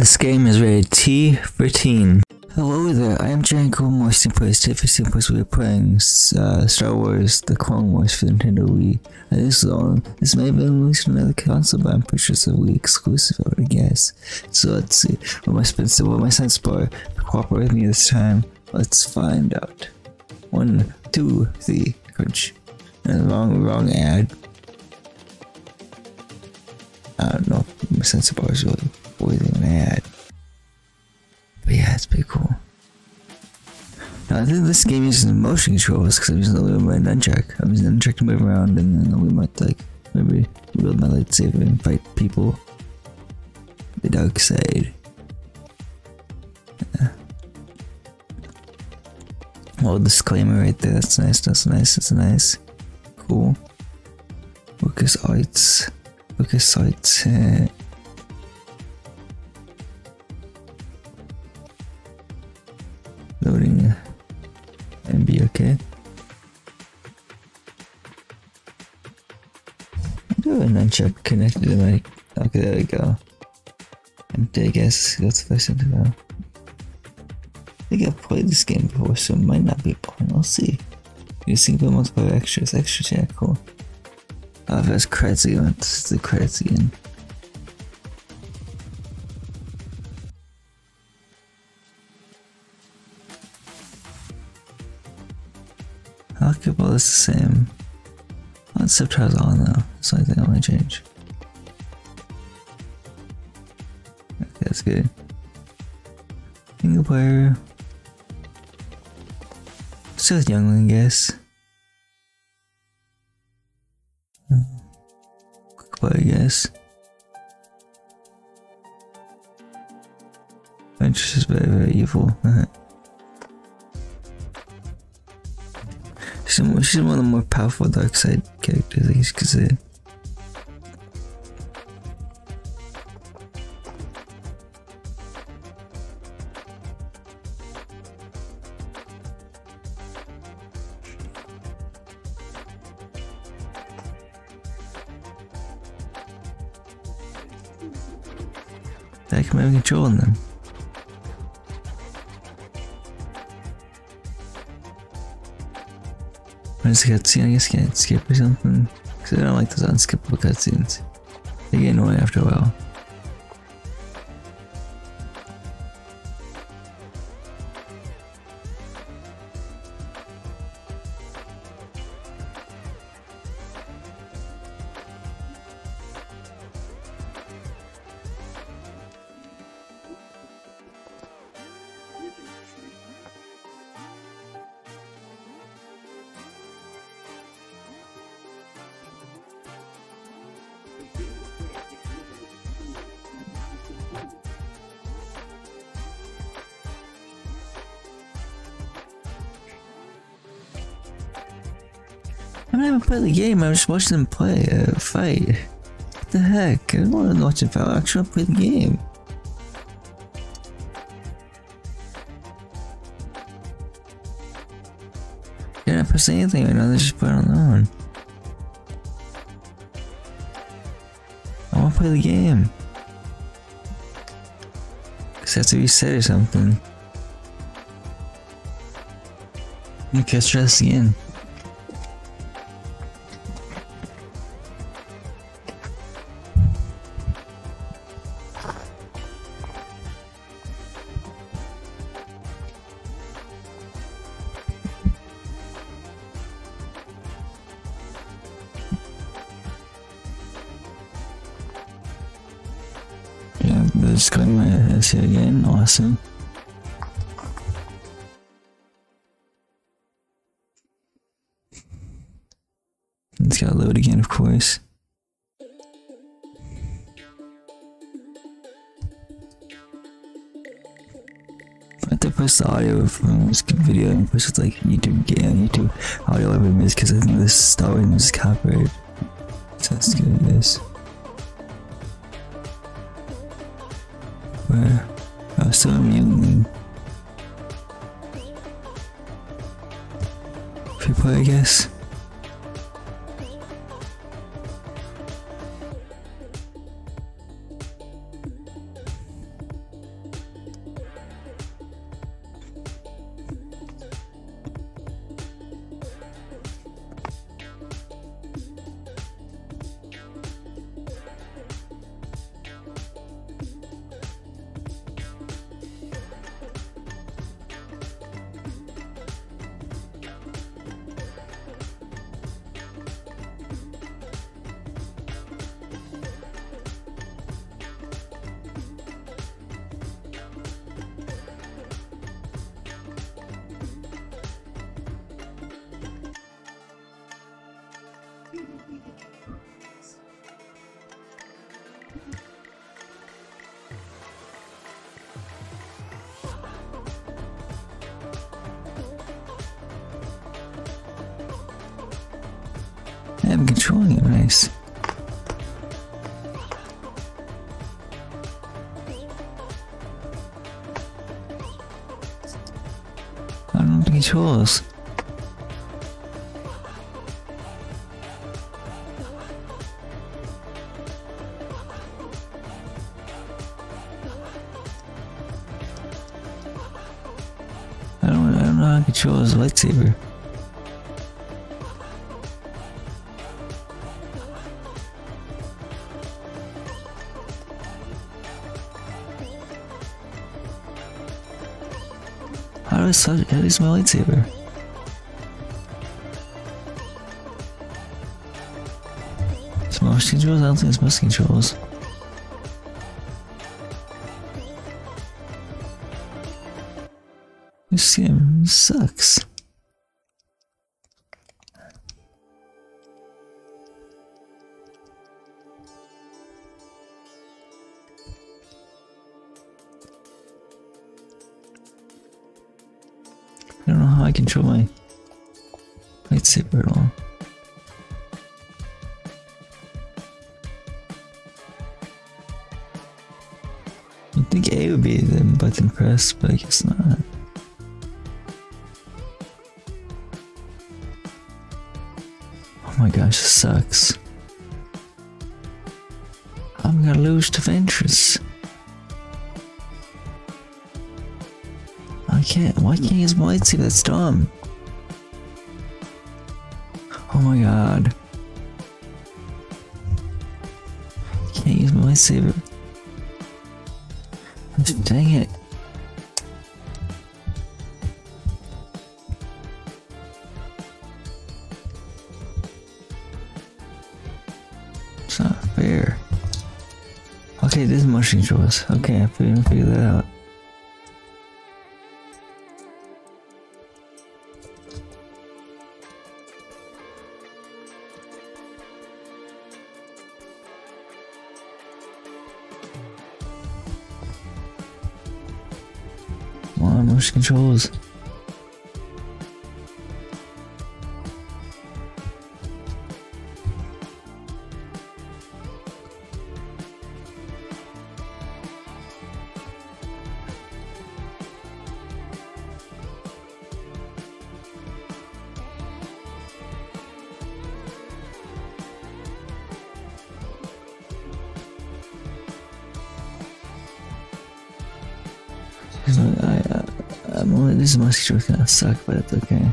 This game is rated T for teen. Hello there, I am Janko Moisty Place. Today for Place we are playing uh, Star Wars The Clone Wars for Nintendo Wii. And this is on, this may have been released on another console, but I'm pretty sure it's a Wii exclusive, I would guess. So let's see, what my Spencer, what my sense bar cooperate with me this time. Let's find out. One, two, three, crunch. And wrong, wrong ad. I don't know my sensor bar is really than an. But yeah, it's pretty cool. Now, I think this game uses motion controls because I'm using the little my nunchuck. I'm using the nunchuck to move around and then we might like maybe wield my lightsaber and fight people. The dark side. Yeah. Oh, disclaimer right there. That's nice. That's nice. That's nice. Cool. Lucas Arts. Lucas Arts. Uh, loading and be okay. I Do a nunchuck connected to my. Okay, there we go. Empty, I guess. That's the first thing to know. I think I've played this game before, so it might not be a important. We'll see. You see the multiple extras. Extras, yeah, cool. Oh, there's credits again. This is the credits again. This the same. Oh, subtitles on though. That's the only thing I want to change. Okay, that's good. Single player. Still with Youngling, I guess. Quick play, I guess. Ventress is very, very evil. She's, she's one of the more powerful dark side characters, I guess you could say. I can maybe controlling them. I just cutscene, I guess can't skip or something. Cause I don't like those unskippable cutscenes. They get annoying after a while. I haven't even played the game, I'm just watching them play a uh, fight. What the heck? I don't want to watch a fight, I actually want to play the game. They're not pressing anything right now, they just put it on. I want to play the game. Cause I have to reset or something. Okay, let's try this again. My ass again. Awesome. It's gotta load again, of course. I have to push the audio from this video and push it like YouTube game, YouTube audio every minute because I think this Star is copyright. So let's do this. Where? Oh, still I'm young. Play, I guess. I'm controlling it nice. I don't know the controls. I don't, I don't know how to control his lightsaber. How do I start, how is my lightsaber? It's motion controls? I don't think it's motion controls. This game sucks. Don't know how I control my lightsaber at all. You'd think A would be the button press, but I guess not. Oh my gosh, this sucks. I'm gonna lose to Ventress. I can't. Why can't use my lightsaber? That's dumb. Oh my god. Can't use my lightsaber. Dang it. It's not fair. Okay, this is motion controls. Okay, I figured, figure that out. Come on, motion controls. Only, this control kind of suck, but it's okay.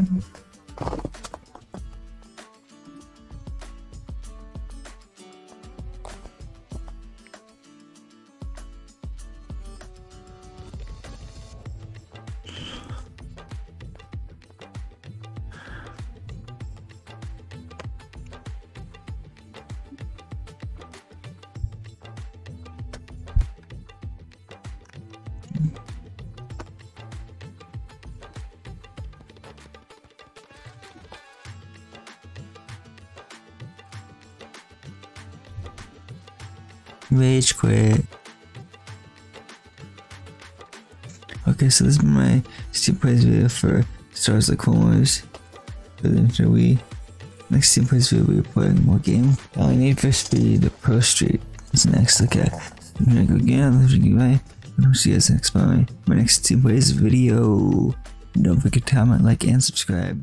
Mm-hmm. Rage quit. Okay, so this is my Stephen Plays video for Stars Clone Wars for the Wii. Next Stephen Plays video, we're playing more game. Now, Need for Speed the Pro Street is next. Okay, I'm gonna go again. Goodbye. I'll see you guys next time. My next Stephen Plays video. Don't forget to comment, like, and subscribe.